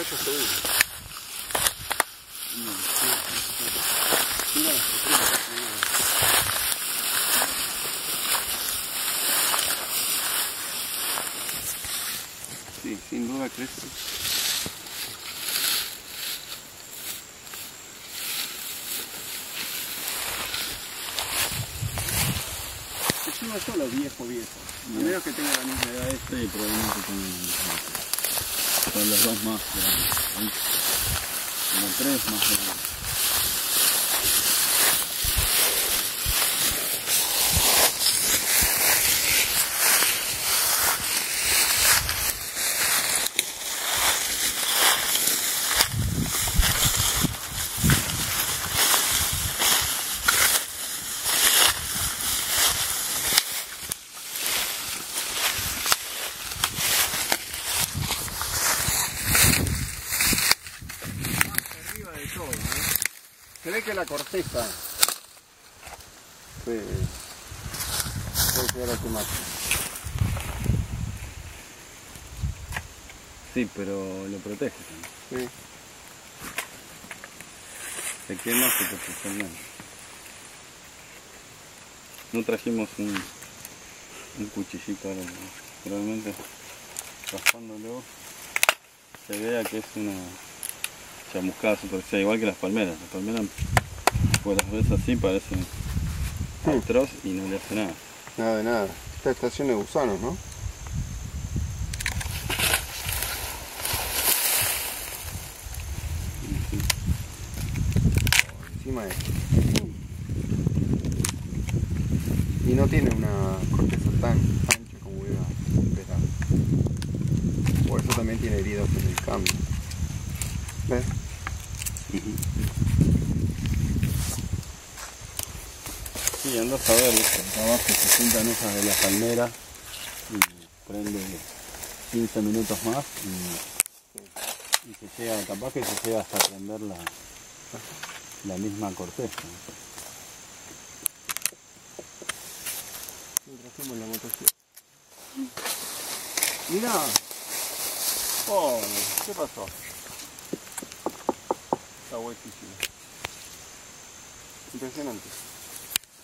eso seguro. No, sí, sin duda crece. Es uno solo viejo, viejo. Primero que tenga la misma edad este. Sí, probablemente con, con los dos más grandes. Como tres más grandes. Se ve que la corteza puede, puede llegar a quemarse. Sí, pero lo protege también. Sí. Se quema superficialmente. No trajimos un, un cuchillito ahora, realmente raspándolo se vea que es una chamuscada superficial, igual que las palmeras. Las palmeras, pues las ves así, parecen atroz y no le hace nada. Nada de nada. Esta estación de gusanos, ¿no? Encima de Y no tiene una corteza tan ancha como hubiera esperado. Por eso también tiene heridas en el cambio. ¿Ves? Sí, andas a ¿viste? acá abajo se juntan esas de la palmera y prende 15 minutos más y, y se llega, capaz que se llega hasta prender la, la misma corteza. la motocicleta. Mira. Oh, ¿qué pasó? Está huequísimo. Impresionante.